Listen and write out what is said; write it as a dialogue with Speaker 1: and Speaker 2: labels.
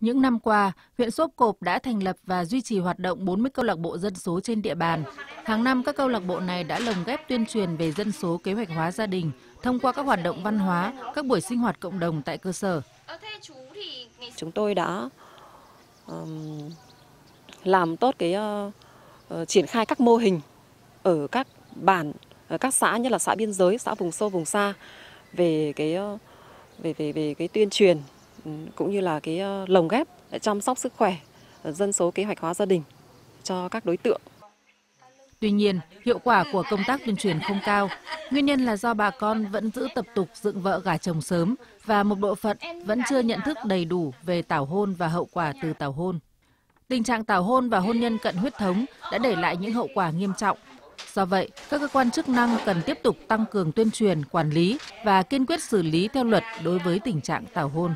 Speaker 1: Những năm qua, huyện Sốp Cộp đã thành lập và duy trì hoạt động 40 câu lạc bộ dân số trên địa bàn. Hàng năm, các câu lạc bộ này đã lồng ghép tuyên truyền về dân số kế hoạch hóa gia đình thông qua các hoạt động văn hóa, các buổi sinh hoạt cộng đồng tại cơ sở.
Speaker 2: Chúng tôi đã um, làm tốt cái uh, uh, triển khai các mô hình ở các bản, ở các xã như là xã biên giới, xã vùng sâu vùng xa về cái uh, về về về cái tuyên truyền cũng như là cái ờ, lồng ghép chăm sóc sức khỏe ờ, dân số kế hoạch hóa gia đình cho các đối tượng.
Speaker 1: Tuy nhiên, hiệu quả của công tác tuyên truyền không cao. Nguyên nhân là do bà con vẫn giữ tập tục dựng vợ gả chồng sớm và một bộ phận vẫn chưa nhận thức đầy đủ về tảo hôn và hậu quả từ tảo hôn. Tình trạng tảo hôn và hôn nhân cận huyết thống đã để lại những hậu quả nghiêm trọng. Do vậy, các cơ quan chức năng cần tiếp tục tăng cường tuyên truyền, quản lý và kiên quyết xử lý theo luật đối với tình trạng tảo hôn.